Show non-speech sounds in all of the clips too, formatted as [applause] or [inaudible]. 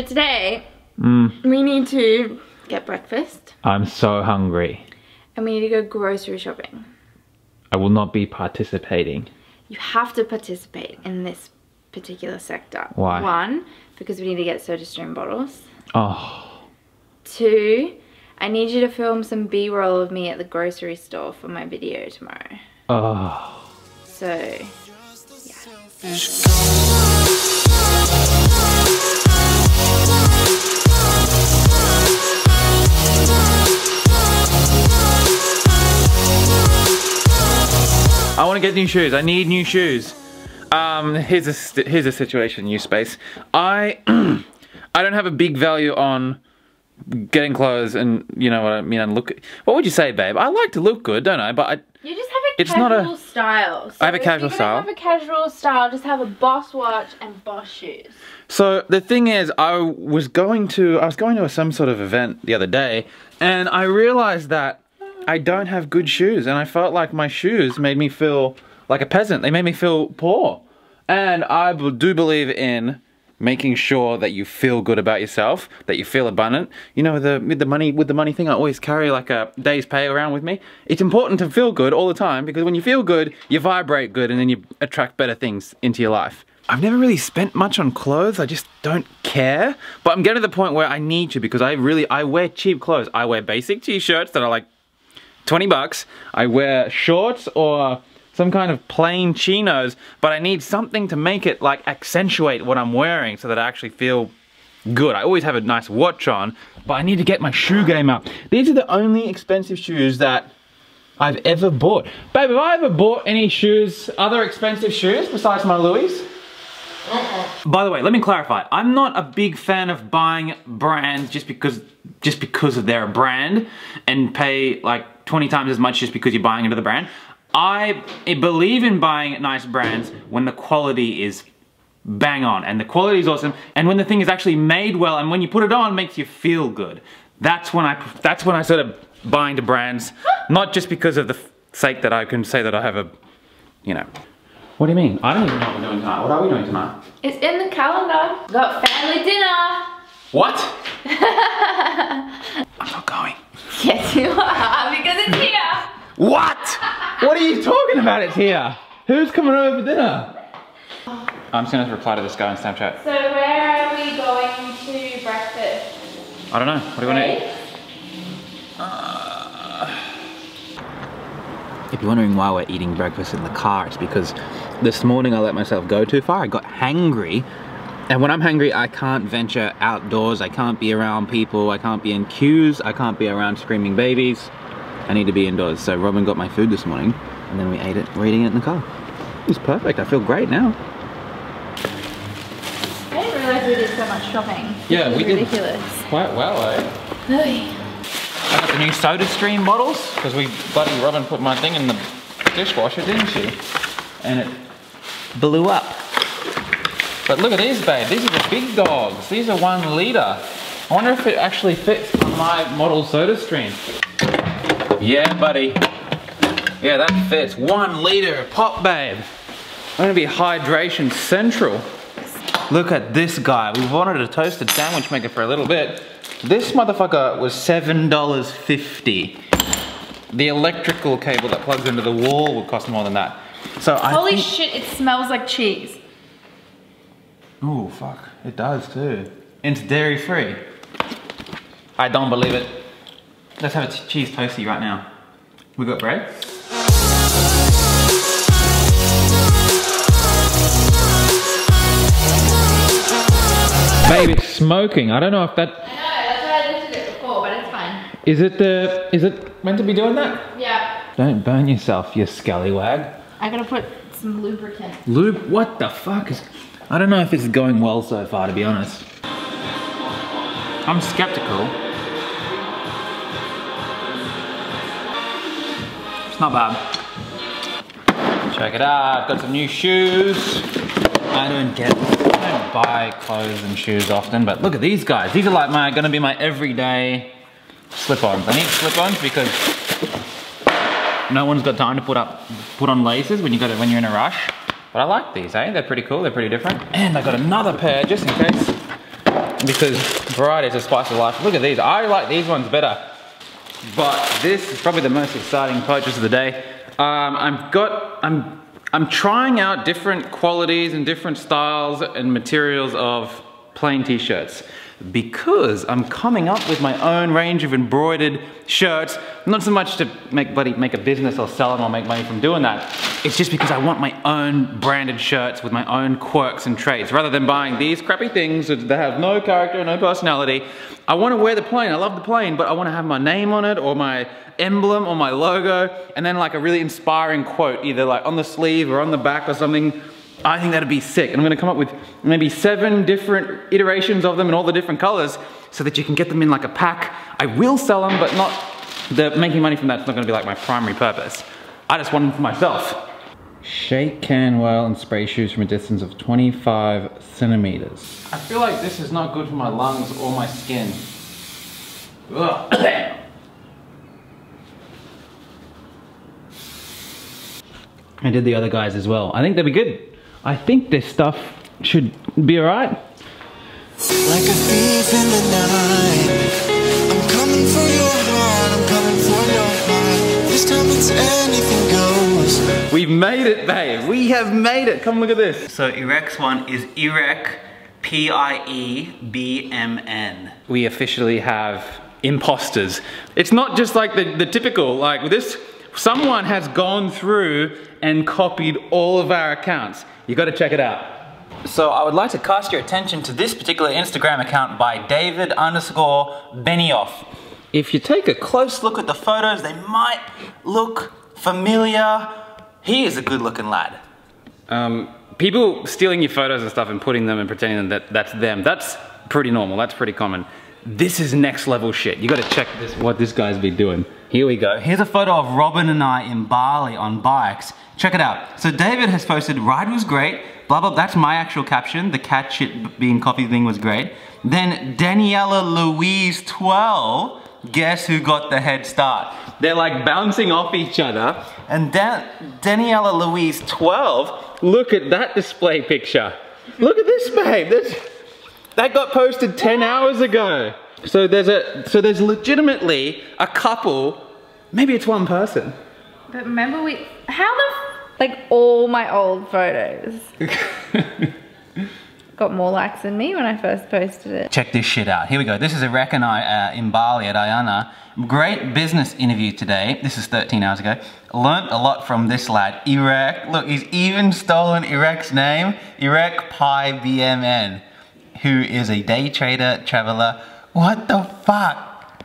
So today, Mm, we need to get breakfast I'm so hungry. and we need to go grocery shopping. I will not be participating. You have to participate in this particular sector. Why? One, because we need to get soda stream bottles. Two, I need you to film some B-roll of me at the grocery store for my video tomorrow. oh. So, yeah. I want to get new shoes. I need new shoes. Um, here's a here's a situation, new space. I [clears throat] I don't have a big value on getting clothes, and you know what I mean. And look, what would you say, babe? I like to look good, don't I? But I, You just have a It's not casual a- style. So I have a casual style. have a casual style, just have a boss watch and boss shoes. So the thing is, I was going to I was going to some sort of event the other day, and I realized that I don't have good shoes, and I felt like my shoes made me feel like a peasant. They made me feel poor, and I do believe in making sure that you feel good about yourself, that you feel abundant. You know, the with the money with the money thing, I always carry like a day's pay around with me. It's important to feel good all the time because when you feel good, you vibrate good, and then you attract better things into your life. I've never really spent much on clothes. I just don't care. But I'm getting to the point where I need to because I really I wear cheap clothes. I wear basic t-shirts that are like 20 bucks. I wear shorts or some kind of plain chinos, but I need something to make it like accentuate what I'm wearing so that I actually feel good. I always have a nice watch on, but I need to get my shoe game up. These are the only expensive shoes that I've ever bought. Babe, have I ever bought any shoes, other expensive shoes besides my Louis? Uh-uh. By the way, let me clarify. I'm not a big fan of buying brands just because just because of their brand and pay like 20 times as much just because you're buying into the brand. I believe in buying nice brands when the quality is bang on and the quality is awesome and when the thing is actually made well and when you put it on makes you feel good. That's when I that's when I sort of buy into brands not just because of the sake that I can say that I have a you know. What do you mean? I don't even know what we're doing tonight. What are we doing tonight? It's in the calendar. Got family dinner. What? [laughs] I'm not going. Yes, you are [laughs] because it's here. What? what are you talking about? It's here. Who's coming over for dinner? I'm just gonna reply to this guy on Snapchat. So where are we going to breakfast? I don't know. What do you want to eat? Uh. If you're wondering why we're eating breakfast in the car, it's because this morning I let myself go too far. I got hangry. And when I'm hungry, I can't venture outdoors. I can't be around people. I can't be in queues. I can't be around screaming babies. I need to be indoors. So Robin got my food this morning and then we ate it. We're eating it in the car. It was perfect. I feel great now. I didn't realize we did so much shopping. Yeah, we is did. ridiculous. Quite well, eh? Oy. I got the new Soda Stream bottles because we bloody Robin put my thing in the dishwasher, didn't she? And it blew up. But look at these, babe. These are the big dogs. These are one liter. I wonder if it actually fits on my model Soda Stream. Yeah, buddy. Yeah, that fits. One liter pop, babe. I'm gonna be hydration central. Look at this guy. We've wanted a toasted sandwich maker for a little bit. This motherfucker was $7.50. The electrical cable that plugs into the wall would cost more than that. So I Holy shit, it smells like cheese. Oh, fuck. It does too. And it's dairy free. I don't believe it. Let's have a cheese toasty right now. We got bread? Babe, it's smoking. I don't know if that I know, that's why I lifted it before, but it's fine. is it the is it meant to be doing that? Yeah. Don't burn yourself, you scallywag. I gotta put some lubricant. Lube, what the fuck is... I don't know if it's going well so far, to be honest. I'm skeptical. It's not bad. Check it out, got some new shoes. I don't get, I don't buy clothes and shoes often, but look at these guys. These are like my, gonna be my everyday slip-ons. I need slip-ons because no one's got time to put up, put on laces when you got to, when you're in a rush. But I like these, eh? They're pretty cool. They're pretty different. And I got another pair just in case because variety is a spice of life. Look at these. I like these ones better. But this is probably the most exciting purchase of the day. Um, I've got, I'm, I'm trying out different qualities and different styles and materials of plain t-shirts because I'm coming up with my own range of embroidered shirts, not so much to make buddy make a business or sell them or make money from doing that. It's just because I want my own branded shirts with my own quirks and traits. Rather than buying these crappy things that have no character, no personality, I want to wear the plain, I love the plain, but I want to have my name on it or my emblem or my logo and then like a really inspiring quote, either like on the sleeve or on the back or something I think that'd be sick. And I'm gonna come up with maybe seven different iterations of them in all the different colors so that you can get them in like a pack. I will sell them, but not, the making money from that's not gonna be like my primary purpose. I just want them for myself. Shake, can, well, and spray shoes from a distance of 25 centimeters. I feel like this is not good for my lungs or my skin. Ugh. [coughs] I did the other guys as well. I think they'll be good. I think this stuff should be alright. Like a thief in the night I'm coming for your heart, I'm coming for your heart This time it's anything goes We've made it, babe. We have made it. Come look at this. So Irek's one is Irek P-I-E-B-M-N. We officially have imposters. It's not just like the, the typical, like this, someone has gone through and copied all of our accounts. You gotta check it out. So I would like to cast your attention to this particular Instagram account by David underscore Benioff. If you take a close look at the photos, they might look familiar. He is a good looking lad. Um, people stealing your photos and stuff and putting them and pretending that that's them, that's pretty normal, that's pretty common. This is next level shit. You gotta check this, what this guy's been doing. Here we go. Here's a photo of Robin and I in Bali on bikes. Check it out. So David has posted, ride was great, blah, blah, that's my actual caption. The cat shit being coffee thing was great. Then Daniela Louise 12, guess who got the head start? They're like bouncing off each other. And Dan Daniela Louise 12, look at that display picture. Look at this, babe. This, that got posted 10 hours ago. So there's a so there's legitimately a couple, maybe it's one person. But remember we how the like all my old photos [laughs] got more likes than me when I first posted it. Check this shit out. Here we go. This is Irek and I uh, in Bali at Ayana. Great business interview today. This is 13 hours ago. Learned a lot from this lad, Irek. Look, he's even stolen Irek's name, Irek Pi BMN, who is a day trader, traveler, what the fuck?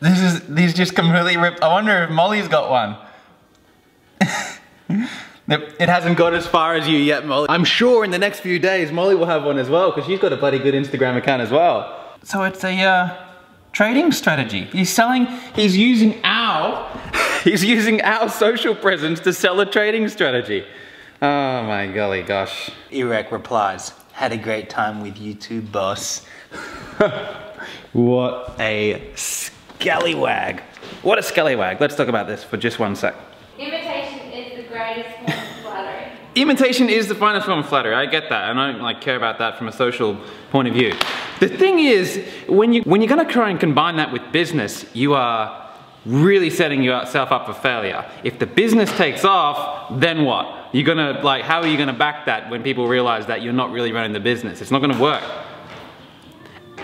This is, these just completely ripped. I wonder if Molly's got one. [laughs] it hasn't got as far as you yet, Molly. I'm sure in the next few days, Molly will have one as well, because she's got a bloody good Instagram account as well. So it's a uh, trading strategy. He's selling, he's using our, [laughs] he's using our social presence to sell a trading strategy. Oh my golly gosh. Irek replies, had a great time with you too, boss. [laughs] What a scallywag. What a scallywag. Let's talk about this for just one sec. Imitation is the greatest form of flattery. Imitation is the finest form of flattery. I get that. And I don't like care about that from a social point of view. The thing is, when you when you're gonna try and combine that with business, you are really setting yourself up for failure. If the business takes off, then what? You're gonna like, how are you gonna back that when people realize that you're not really running the business? It's not gonna work.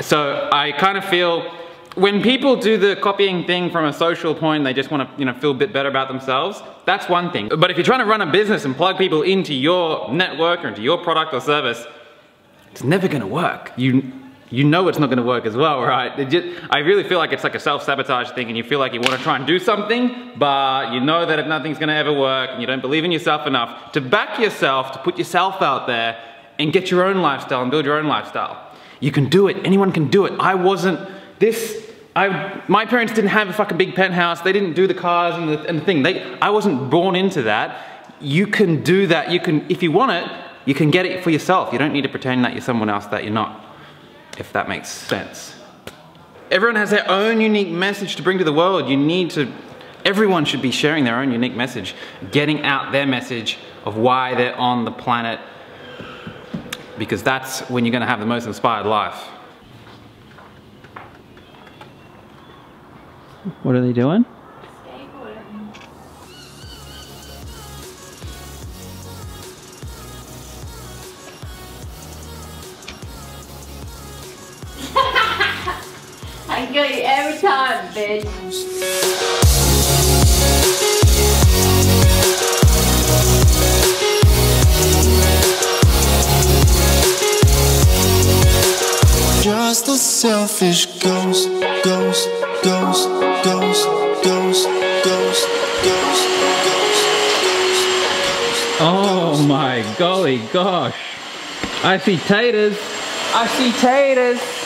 So I kind of feel when people do the copying thing from a social point, they just want to, you know, feel a bit better about themselves, that's one thing. But if you're trying to run a business and plug people into your network or into your product or service, it's never gonna work. You, you know it's not gonna work as well, right? Just, I really feel like it's like a self-sabotage thing and you feel like you wanna try and do something, but you know that if nothing's gonna ever work and you don't believe in yourself enough to back yourself, to put yourself out there and get your own lifestyle and build your own lifestyle. You can do it. Anyone can do it. I wasn't this. I, my parents didn't have a fucking big penthouse. They didn't do the cars and the, and the thing. They, I wasn't born into that. You can do that. You can, if you want it, you can get it for yourself. You don't need to pretend that you're someone else that you're not, if that makes sense. Everyone has their own unique message to bring to the world. You need to, everyone should be sharing their own unique message, getting out their message of why they're on the planet, because that's when you're gonna have the most inspired life. What are they doing? I kill you every time, bitch. just a selfish ghost, ghost, ghost, ghost, ghost, ghost, ghost, ghost. Oh my golly gosh. I see taters. I see taters.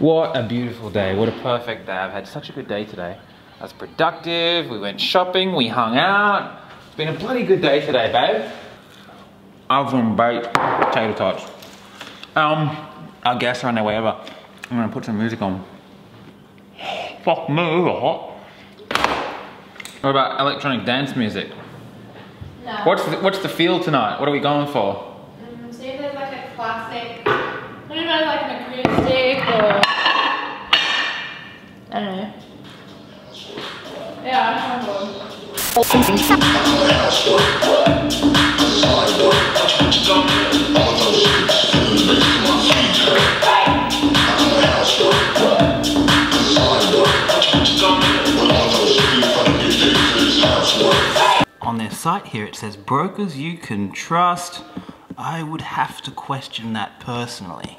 What a beautiful day. What a perfect day. I've had such a good day today. I was productive. We went shopping. We hung out. It's been a bloody good day today, babe. Oven baked potato tots. Um, our guests are on their way over. I'm gonna put some music on. [sighs] Fuck me, hot. What about electronic dance music? No. What's the, what's the feel tonight? What are we going for? Um, see if there's like a classic. Or. I don't know. Yeah. On their site here it says brokers you can trust. I would have to question that personally.